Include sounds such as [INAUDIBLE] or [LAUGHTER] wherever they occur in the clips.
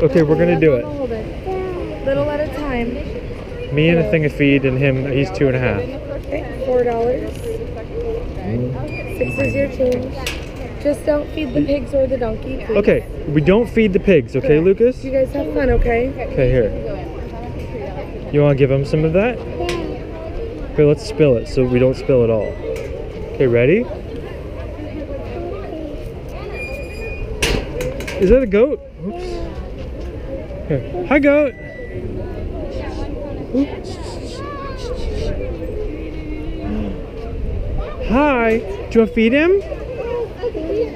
Okay, we're gonna do it. Hold it. Little at a time. Me and a thing of feed, and him, he's two and a half. Okay, four dollars. Six is your change. Just don't feed the pigs or the donkey, please. Okay, we don't feed the pigs, okay, Lucas? You guys have fun, okay? Okay, here. You want to give him some of that? Okay, let's spill it so we don't spill it all. Okay, ready? Is that a goat? Oops. Hi, goat. Hi. Do you want to feed him?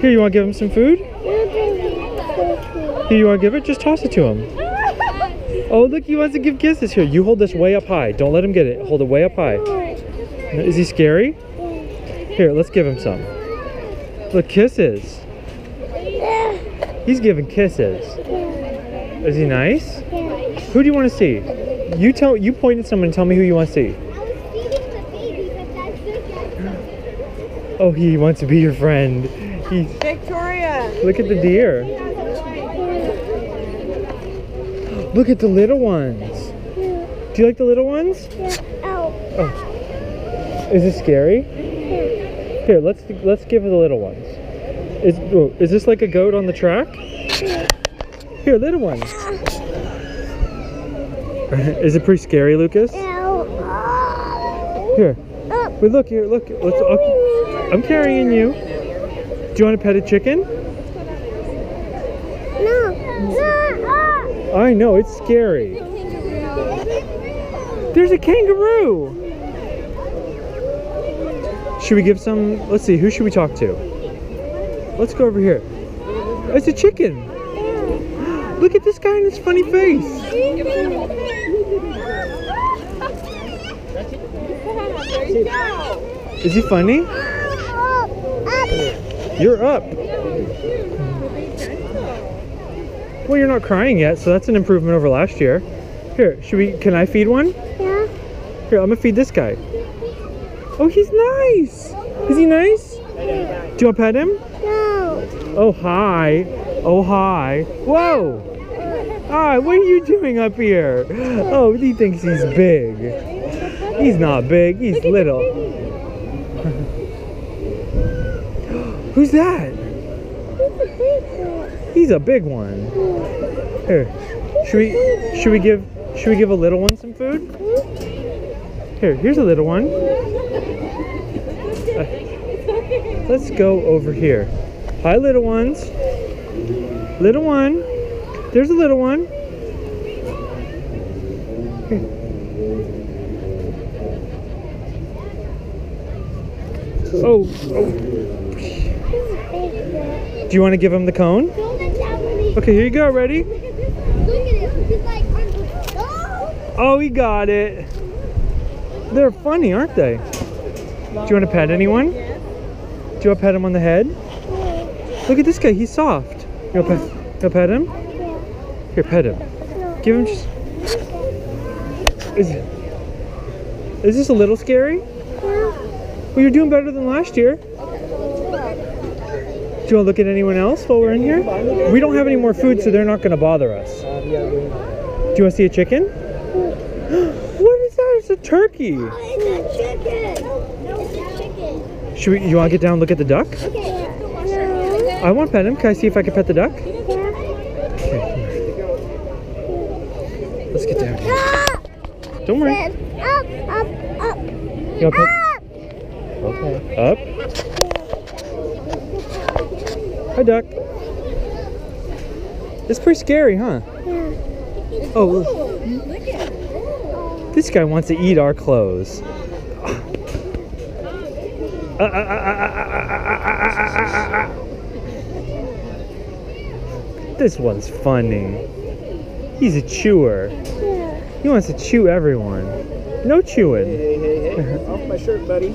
Here, you want to give him some food? Here, you want to give it? Just toss it to him. Oh, look, he wants to give kisses. Here, you hold this way up high. Don't let him get it. Hold it way up high. Is he scary? Here, let's give him some. Look, kisses. He's giving kisses. Is he nice? Who do you want to see? You tell. You point at someone and tell me who you want to see. Oh, he wants to be your friend. He's. Victoria. Look at the deer. Look at the little ones. Do you like the little ones? Yeah. Oh. Is it scary? Here, let's let's give the little ones. Is oh, is this like a goat on the track? Here, little ones. is it pretty scary, Lucas? Here. Wait, look here. Look. Let's. Okay. I'm carrying you. Do you want to pet a chicken? No. I know it's scary. There's a kangaroo. Should we give some? Let's see. Who should we talk to? Let's go over here. It's a chicken. Look at this guy and his funny face. Is he funny? You're up. Well, you're not crying yet, so that's an improvement over last year. Here, should we? Can I feed one? Yeah. Here, I'm gonna feed this guy. Oh, he's nice. Is he nice? Do you want to pet him? No. Oh, hi. Oh, hi. Whoa. Hi, what are you doing up here? Oh, he thinks he's big. He's not big, he's little. [GASPS] Who's that? He's a big one. Here. Should we should we give should we give a little one some food? Here, here's a little one. Uh, let's go over here. Hi little ones. Little one. There's a little one. Oh, oh. Do you want to give him the cone? Okay, here you go. Ready? Oh, he got it. They're funny, aren't they? Do you want to pet anyone? Do you want to pet him on the head? Look at this guy. He's soft. You want to pet, pet him? Here, pet him. Give him just... Is, is this a little scary? Well, you're doing better than last year. Do you want to look at anyone else while we're in here? We don't have any more food, so they're not going to bother us. Do you want to see a chicken? [GASPS] what is that? It's a turkey. Should we? You want to get down and look at the duck? I want to pet him. Can I see if I can pet the duck? Let's get down here. Don't worry. Up, up, up. You to? Okay. Up. Hi, duck. It's pretty scary, huh? Oh, look. this guy wants to eat our clothes. This one's funny. He's a chewer. He wants to chew everyone. No chewing. Hey, hey, hey. [LAUGHS] Off my shirt, buddy.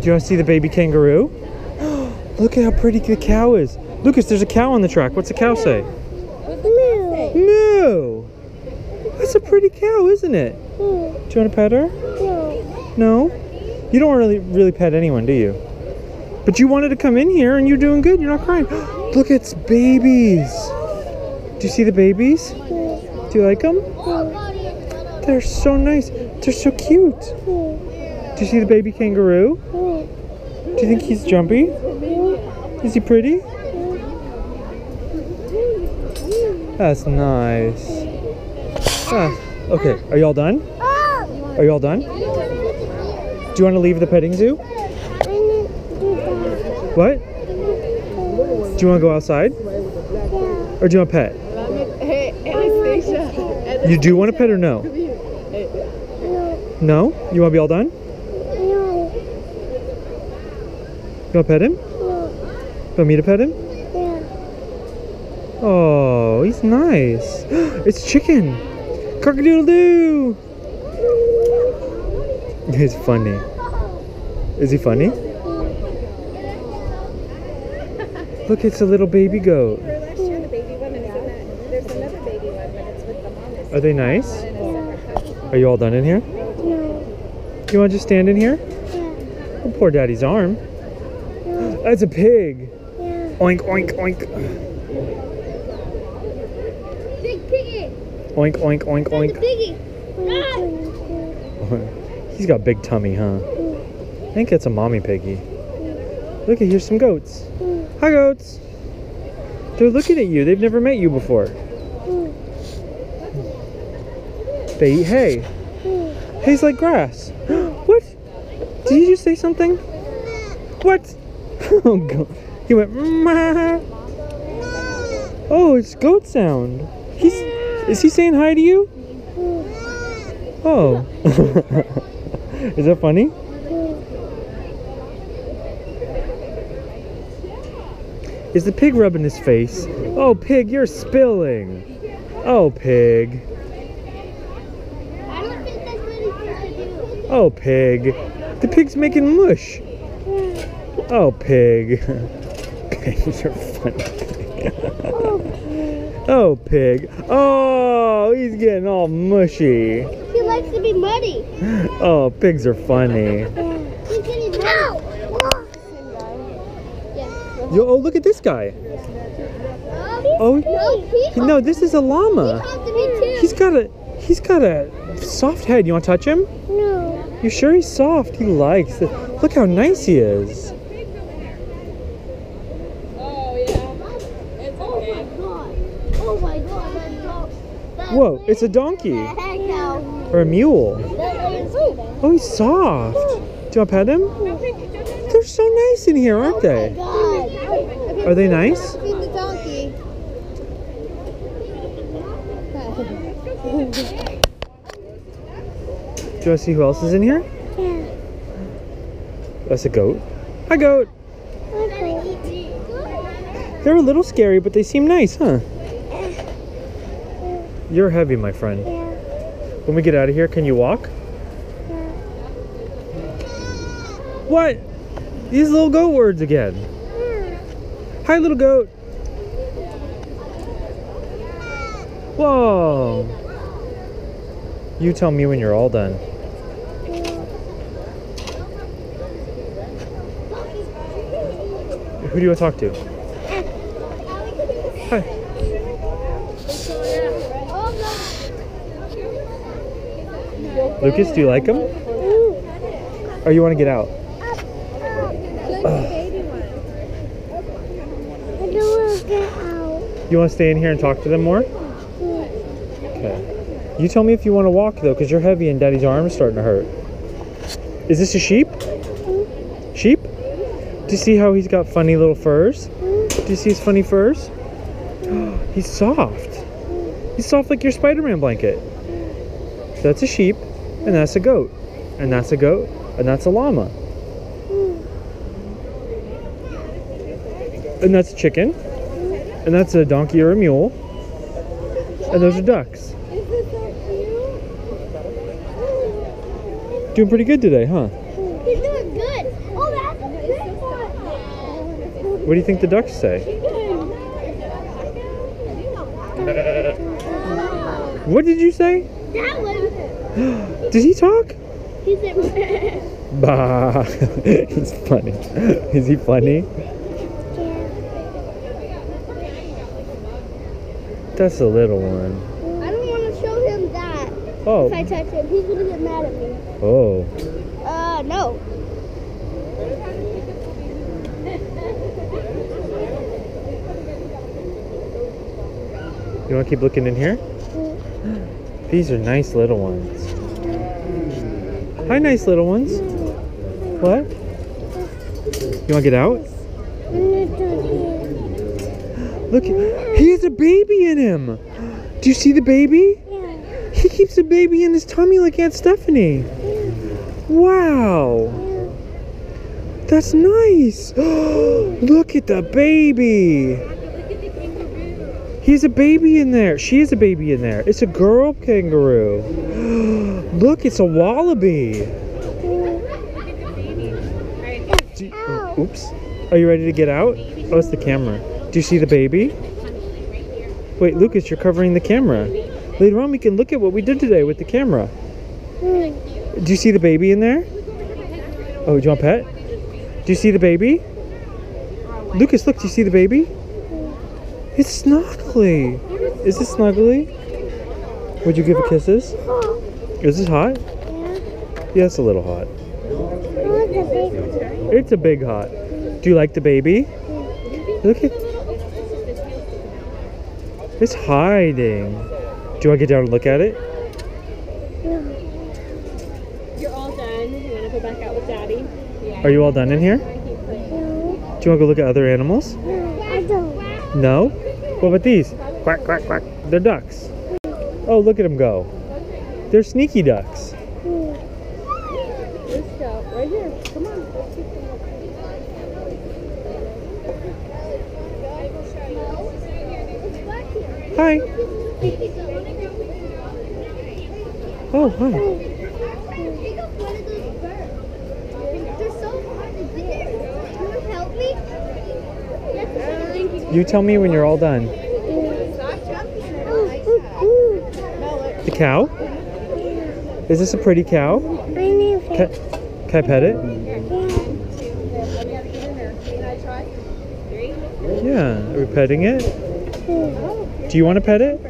Do you want to see the baby kangaroo? [GASPS] Look at how pretty the cow is. Lucas, there's a cow on the track. What's the cow say? Moo. Moo! That's a pretty cow, isn't it? Do you want to pet her? No. No? You don't really really pet anyone, do you? But you wanted to come in here and you're doing good. You're not crying. [GASPS] Look, it's babies. Do you see the babies? Do you like them? They're so nice. They're so cute. Do you see the baby kangaroo? Do you think he's jumpy? Is he pretty? That's nice. Ah, okay, are you all done? Are you all done? Do you want to leave the petting zoo? What? Do you want to go outside? Or do you want a pet? You do want a pet or no? No? You want to be all done? No. You want to pet him? You want me to pet him? Yeah. Oh, he's nice. [GASPS] It's chicken. Cock-a-doodle doo. [LAUGHS] He's funny. Is he funny? Look, it's a little baby goat. Last year, the baby one, and it's in. There's another baby one, but it's with the mom. Are they nice? in a separate hutch. Are you all done in here? No. You want to just stand in here? Oh, poor daddy's arm. That's a pig. Yeah. Oink, oink, oink. Big piggy. Oink, oink, oink, oink. Piggy. [LAUGHS] He's got big tummy, huh? Mm. I think it's a mommy piggy. Look, here's some goats. Mm. Hi, goats. They're looking at you. They've never met you before. They eat hay. Hay's like grass. [GASPS] what? Did you just say something? What? [LAUGHS] Oh, God. He went. Oh, it's goat sound. He's, is he saying hi to you? Oh. [LAUGHS] Is that funny? Is the pig rubbing his face? Oh, pig, you're spilling. Oh, pig. I don't think that's what he's supposed to do. Oh, pig. The pig's making mush. Oh, pig. [LAUGHS] Pig, you're funny. [LAUGHS] oh, pig. Oh, he's getting all mushy. He likes to be muddy. [LAUGHS] Oh, pigs are funny. He's getting muddy. Yo, oh, look at this guy. Oh, no, oh, he no, this is a llama. talked to me too. He's got a, he's got a soft head. You want to touch him? no. You sure he's soft? He likes it. Look how nice he is. Oh my god. Oh, that's so- that's Whoa, it's a donkey the heck out. or a mule. Oh, oh he's soft. Do you want to pet him? They're so nice in here, aren't they? Are they nice? The donkey. Do you want to see who else is in here? Yeah. That's a goat. Hi, goat. They're a little scary, but they seem nice, huh? You're heavy, my friend. When we get out of here, can you walk? What? These little goat words again. Hi, little goat. Whoa. You tell me when you're all done. Who do you want to talk to? Hi. Lucas, do you like him? Or you want to get out? I don't want to get out. You want to stay in here and talk to them more? Okay. You tell me if you want to walk though, because you're heavy and Daddy's arm is starting to hurt. Is this a sheep? Sheep? Do you see how he's got funny little furs? Do you see his funny furs? [GASPS] he's soft. He's soft like your Spider-Man blanket. That's a sheep, and that's a goat, and that's a goat, and that's a llama. And that's a chicken, and that's a donkey or a mule, and those are ducks. Is this so cute? Doing pretty good today, huh? He's doing good. Oh, that's a one. What do you think the ducks say? [LAUGHS] What did you say? That one. [GASPS] Did he talk? He said. [LAUGHS] Bah. [LAUGHS] He's funny. Is he funny? That's a little one. I don't want to show him that. Oh. If I touch him, he's gonna get mad at me. Oh. Uh, no. You want to keep looking in here? These are nice little ones. Hi, nice little ones. What? You want to get out? Look, he has a baby in him. Do you see the baby? Yeah. He keeps a baby in his tummy like Aunt Stephanie. Wow. That's nice. [GASPS] Look at the baby. He's a baby in there. She is a baby in there. It's a girl kangaroo. [GASPS] Look, it's a wallaby. Do oops. Are you ready to get out? Oh, it's the camera. Do you see the baby? Wait, Lucas, you're covering the camera. Later on, we can look at what we did today with the camera. Do you see the baby in there? Oh, do you want pet? Do you see the baby? Lucas, look, do you see the baby? It's snuggly. Is it snuggly? Would you give it kisses? Is this hot? Yeah, it's a little hot. It's a big hot. Do you like the baby? Look at It's hiding. Do you want to get down and look at it? You're all done. You want to go back out with Daddy? Are you all done in here? Do you want to go look at other animals? I don't. No? What about these? Quack, quack, quack. They're ducks. Oh, look at them go. They're sneaky ducks. Let's go. Right here. Come on. Hi. Oh, hi. Pick up one of those birds. They're so hard help me? Yes, You tell me when you're all done. The cow? Is this a pretty cow? Can, can I pet it? Yeah. Are we petting it? Do you want to pet it?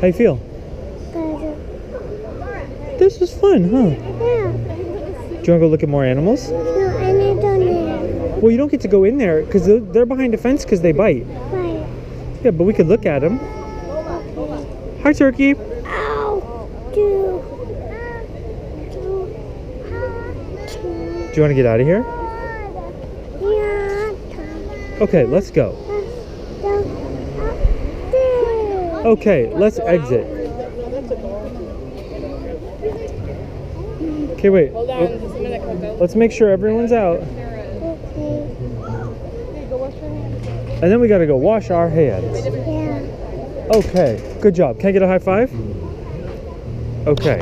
How you feel? This was fun, huh? Yeah. Do you want to go look at more animals? No, I need to know. Well, you don't get to go in there because they're, they're behind a fence because they bite. Right. Yeah, but we could look at them. Hi, turkey. Ow. Do. Do you want to get out of here? Yeah. Okay, let's go. Okay, let's exit. Okay, wait. Hold on just a minute, Coco. Let's make sure everyone's out. And then we gotta go wash our hands. Yeah. Okay, good job. Can I get a high five? Okay.